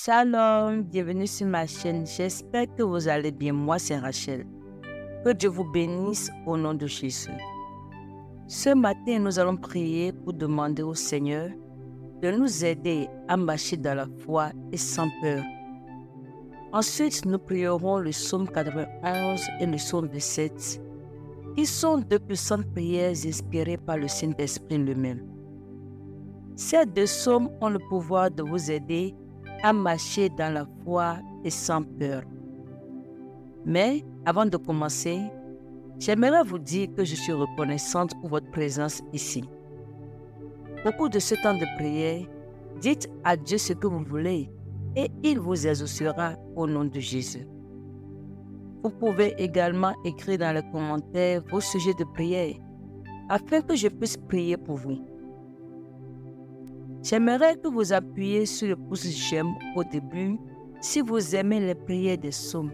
Shalom, bienvenue sur ma chaîne. J'espère que vous allez bien. Moi, c'est Rachel. Que Dieu vous bénisse au nom de Jésus. Ce matin, nous allons prier pour demander au Seigneur de nous aider à marcher dans la foi et sans peur. Ensuite, nous prierons le psaume 91 et le psaume 17, qui sont deux puissantes prières inspirées par le Saint-Esprit lui-même. Ces deux psaumes ont le pouvoir de vous aider marcher dans la foi et sans peur. Mais avant de commencer, j'aimerais vous dire que je suis reconnaissante pour votre présence ici. Au cours de ce temps de prière, dites à Dieu ce que vous voulez et il vous exaucera au nom de Jésus. Vous pouvez également écrire dans les commentaires vos sujets de prière afin que je puisse prier pour vous. J'aimerais que vous appuyiez sur le pouce j'aime au début si vous aimez les prières des psaumes.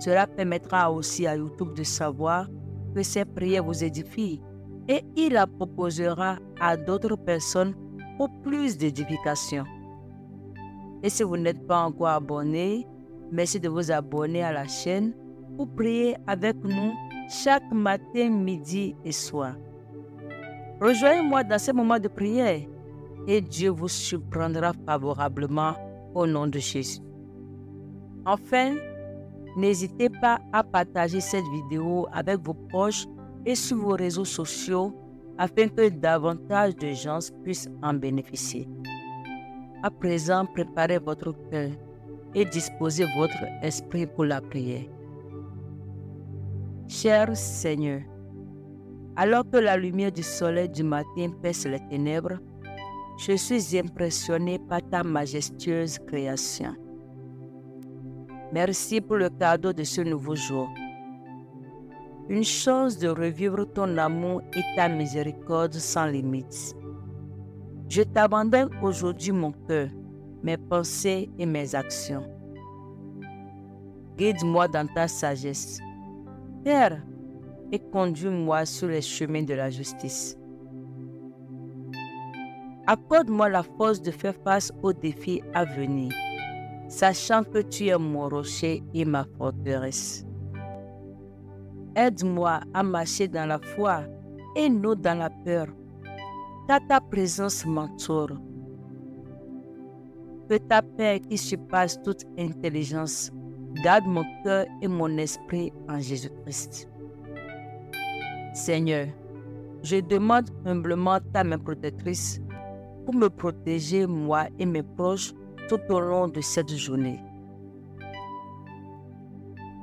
Cela permettra aussi à YouTube de savoir que ces prières vous édifient et il la proposera à d'autres personnes pour plus d'édification. Et si vous n'êtes pas encore abonné, merci de vous abonner à la chaîne pour prier avec nous chaque matin, midi et soir. Rejoignez-moi dans ces moments de prière et Dieu vous surprendra favorablement au nom de Jésus. Enfin, n'hésitez pas à partager cette vidéo avec vos proches et sur vos réseaux sociaux afin que davantage de gens puissent en bénéficier. À présent, préparez votre cœur et disposez votre esprit pour la prière. Cher Seigneur, alors que la lumière du soleil du matin perce les ténèbres, je suis impressionné par ta majestueuse création. Merci pour le cadeau de ce nouveau jour. Une chance de revivre ton amour et ta miséricorde sans limite. Je t'abandonne aujourd'hui mon cœur, mes pensées et mes actions. Guide-moi dans ta sagesse. Père, et conduis-moi sur les chemins de la justice. Accorde-moi la force de faire face aux défis à venir, sachant que tu es mon rocher et ma forteresse. Aide-moi à marcher dans la foi et non dans la peur, car ta présence m'entoure. Que ta paix qui surpasse toute intelligence garde mon cœur et mon esprit en Jésus-Christ. Seigneur, je demande humblement ta main protectrice pour me protéger, moi et mes proches, tout au long de cette journée.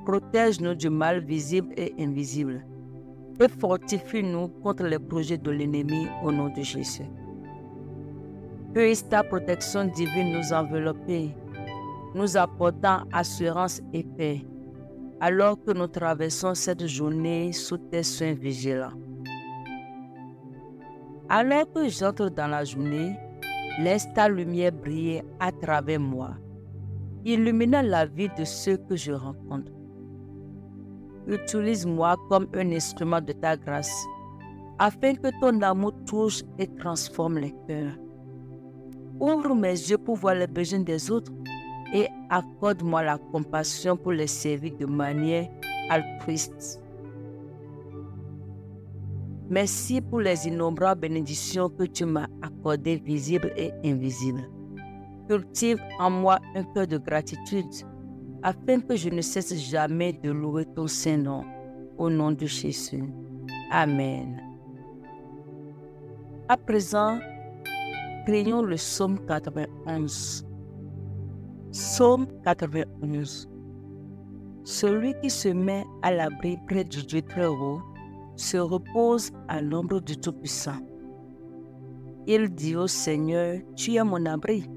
Protège-nous du mal visible et invisible et fortifie-nous contre les projets de l'ennemi au nom de Jésus. Puisse ta protection divine nous envelopper, nous apportant assurance et paix, alors que nous traversons cette journée sous tes soins vigilants. Alors que j'entre dans la journée, laisse ta lumière briller à travers moi, illuminant la vie de ceux que je rencontre. Utilise-moi comme un instrument de ta grâce, afin que ton amour touche et transforme les cœurs. Ouvre mes yeux pour voir les besoins des autres et accorde-moi la compassion pour les servir de manière altruiste. Merci pour les innombrables bénédictions que tu m'as accordées, visibles et invisibles. Cultive en moi un cœur de gratitude afin que je ne cesse jamais de louer ton Saint-Nom. Au nom de Jésus. Amen. À présent, prions le psaume 91. Psaume 91. Celui qui se met à l'abri près du Dieu très haut se repose à l'ombre du Tout-Puissant. Il dit au Seigneur, tu es mon abri.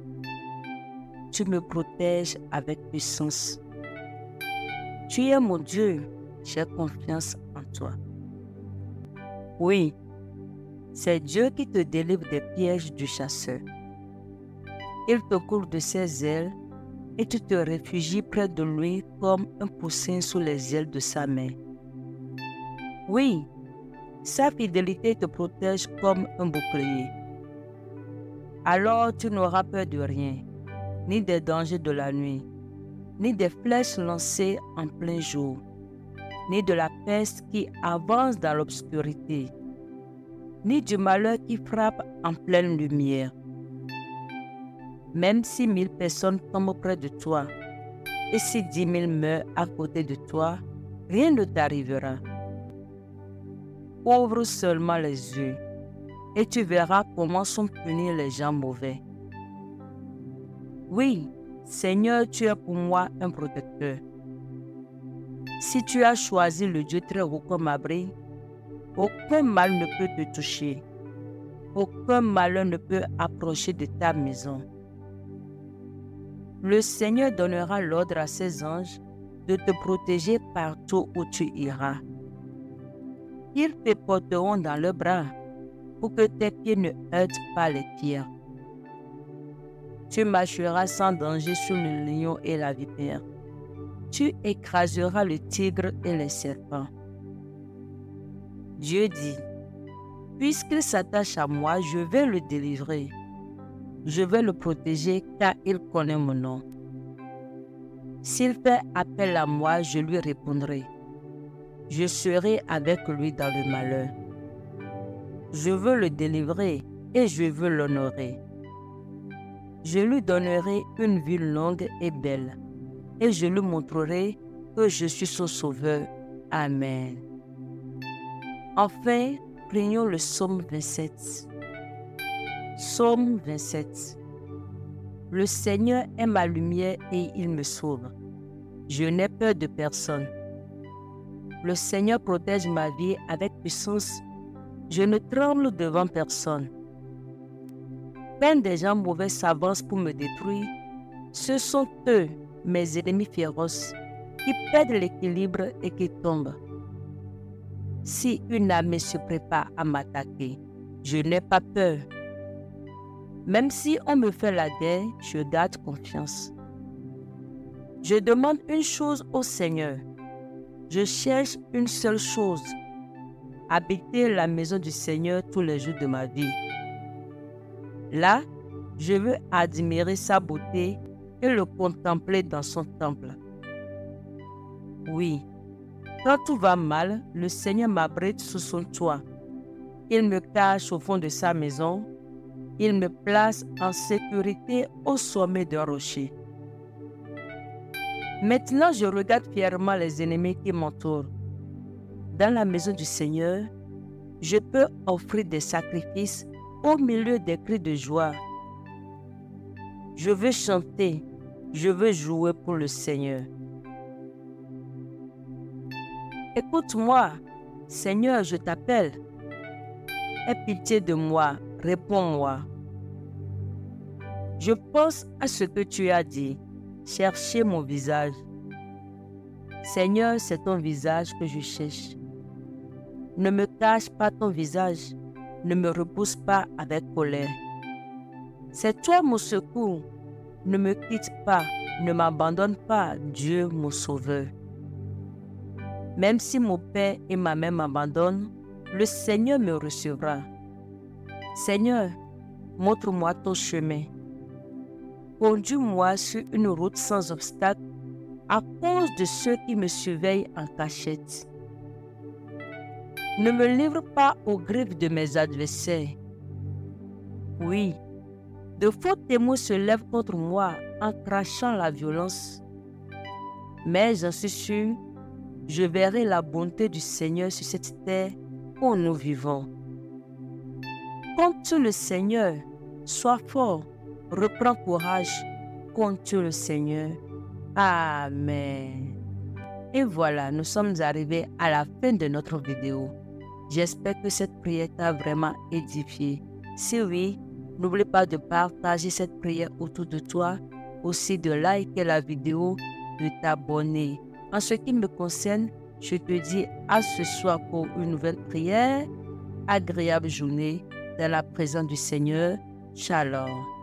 Tu me protèges avec puissance. Tu es mon Dieu, j'ai confiance en toi. Oui, c'est Dieu qui te délivre des pièges du chasseur. Il te couvre de ses ailes et tu te réfugies près de lui comme un poussin sous les ailes de sa main. Oui, sa fidélité te protège comme un bouclier. Alors tu n'auras peur de rien, ni des dangers de la nuit, ni des flèches lancées en plein jour, ni de la peste qui avance dans l'obscurité, ni du malheur qui frappe en pleine lumière. Même si mille personnes tombent près de toi, et si dix mille meurent à côté de toi, rien ne t'arrivera. Ouvre seulement les yeux et tu verras comment sont punis les gens mauvais. Oui, Seigneur, tu es pour moi un protecteur. Si tu as choisi le Dieu très haut comme abri, aucun mal ne peut te toucher. Aucun malheur ne peut approcher de ta maison. Le Seigneur donnera l'ordre à ses anges de te protéger partout où tu iras. Ils te porteront dans leurs bras pour que tes pieds ne heurtent pas les pierres. Tu marcheras sans danger sur le lion et la vipère. Tu écraseras le tigre et les serpents. Dieu dit, Puisqu'il s'attache à moi, je vais le délivrer. Je vais le protéger car il connaît mon nom. S'il fait appel à moi, je lui répondrai. Je serai avec lui dans le malheur. Je veux le délivrer et je veux l'honorer. Je lui donnerai une vie longue et belle, et je lui montrerai que je suis son sauveur. Amen. Enfin, prions le psaume 27. Psaume 27. Le Seigneur est ma lumière et il me sauve. Je n'ai peur de personne. Le Seigneur protège ma vie avec puissance. Je ne tremble devant personne. Quand des gens mauvais s'avancent pour me détruire, ce sont eux, mes ennemis féroces, qui perdent l'équilibre et qui tombent. Si une armée se prépare à m'attaquer, je n'ai pas peur. Même si on me fait la guerre, je garde confiance. Je demande une chose au Seigneur. Je cherche une seule chose. Habiter la maison du Seigneur tous les jours de ma vie. Là, je veux admirer sa beauté et le contempler dans son temple. Oui, quand tout va mal, le Seigneur m'abrite sous son toit. Il me cache au fond de sa maison il me place en sécurité au sommet d'un rocher. Maintenant, je regarde fièrement les ennemis qui m'entourent. Dans la maison du Seigneur, je peux offrir des sacrifices au milieu des cris de joie. Je veux chanter, je veux jouer pour le Seigneur. Écoute-moi, Seigneur, je t'appelle. Aie pitié de moi, réponds-moi. Je pense à ce que tu as dit. Cherchez mon visage. Seigneur, c'est ton visage que je cherche. Ne me cache pas ton visage. Ne me repousse pas avec colère. C'est toi mon secours. Ne me quitte pas. Ne m'abandonne pas, Dieu mon sauveur. Même si mon père et ma mère m'abandonnent, le Seigneur me recevra. Seigneur, montre-moi ton chemin. Conduis-moi sur une route sans obstacle à cause de ceux qui me surveillent en cachette. Ne me livre pas aux griffes de mes adversaires. Oui, de faux témoins se lèvent contre moi en crachant la violence. Mais j'en suis sûr, je verrai la bonté du Seigneur sur cette terre où nous vivons. Compte le Seigneur, sois fort, reprends courage, compte le Seigneur. Amen. Et voilà, nous sommes arrivés à la fin de notre vidéo. J'espère que cette prière t'a vraiment édifié. Si oui, n'oublie pas de partager cette prière autour de toi, aussi de liker la vidéo, de t'abonner. En ce qui me concerne, je te dis à ce soir pour une nouvelle prière. Agréable journée dans la présence du Seigneur. Shalom.